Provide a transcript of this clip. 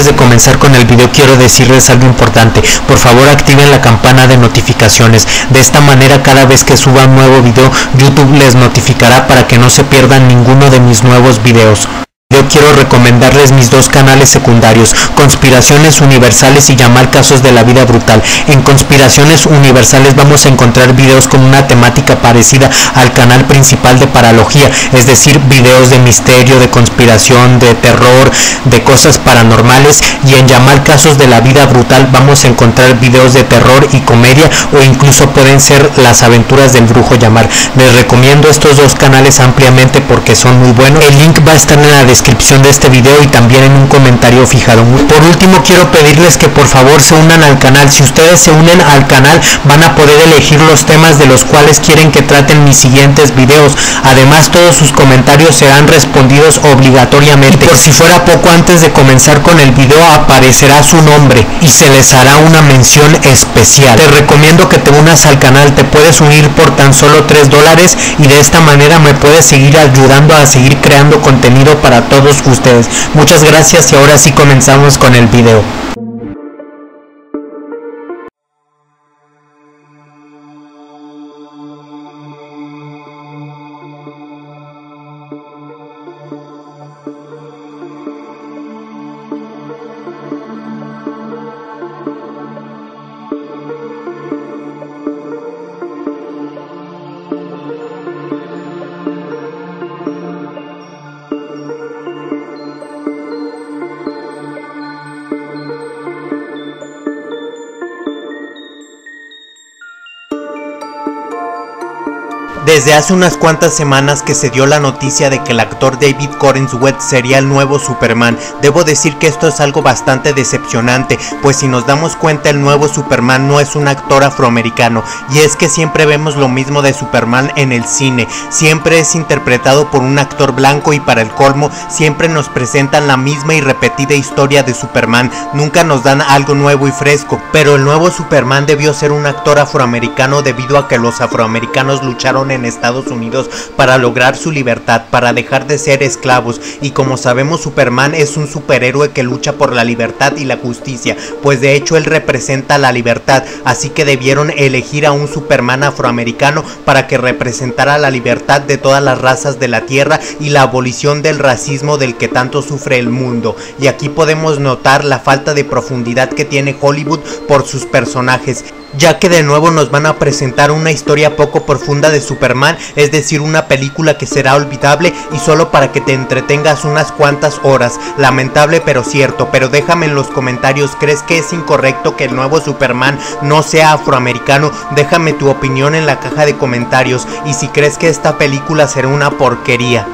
antes de comenzar con el video quiero decirles algo importante. Por favor activen la campana de notificaciones. De esta manera cada vez que suba un nuevo video YouTube les notificará para que no se pierdan ninguno de mis nuevos videos. Yo quiero recomendarles mis dos canales secundarios, Conspiraciones Universales y Llamar Casos de la Vida Brutal. En Conspiraciones Universales vamos a encontrar videos con una temática parecida al canal principal de Paralogía, es decir, videos de misterio, de conspiración, de terror, de cosas paranormales. Y en Llamar Casos de la Vida Brutal vamos a encontrar videos de terror y comedia o incluso pueden ser las aventuras del brujo Llamar. Les recomiendo estos dos canales ampliamente porque son muy buenos. El link va a estar en la descripción descripción de este video y también en un comentario fijado. Por último quiero pedirles que por favor se unan al canal. Si ustedes se unen al canal van a poder elegir los temas de los cuales quieren que traten mis siguientes videos. Además todos sus comentarios serán respondidos obligatoriamente. por si fuera poco antes de comenzar con el video aparecerá su nombre y se les hará una mención especial. Te recomiendo que te unas al canal. Te puedes unir por tan solo 3 dólares y de esta manera me puedes seguir ayudando a seguir creando contenido para todos ustedes. Muchas gracias y ahora sí comenzamos con el video. Desde hace unas cuantas semanas que se dio la noticia de que el actor David Corenswet sería el nuevo Superman, debo decir que esto es algo bastante decepcionante, pues si nos damos cuenta el nuevo Superman no es un actor afroamericano, y es que siempre vemos lo mismo de Superman en el cine, siempre es interpretado por un actor blanco y para el colmo siempre nos presentan la misma y repetida historia de Superman, nunca nos dan algo nuevo y fresco, pero el nuevo Superman debió ser un actor afroamericano debido a que los afroamericanos lucharon en Estados Unidos para lograr su libertad, para dejar de ser esclavos y como sabemos Superman es un superhéroe que lucha por la libertad y la justicia, pues de hecho él representa la libertad, así que debieron elegir a un Superman afroamericano para que representara la libertad de todas las razas de la Tierra y la abolición del racismo del que tanto sufre el mundo. Y aquí podemos notar la falta de profundidad que tiene Hollywood por sus personajes ya que de nuevo nos van a presentar una historia poco profunda de Superman, es decir, una película que será olvidable y solo para que te entretengas unas cuantas horas. Lamentable pero cierto, pero déjame en los comentarios, ¿crees que es incorrecto que el nuevo Superman no sea afroamericano? Déjame tu opinión en la caja de comentarios y si crees que esta película será una porquería.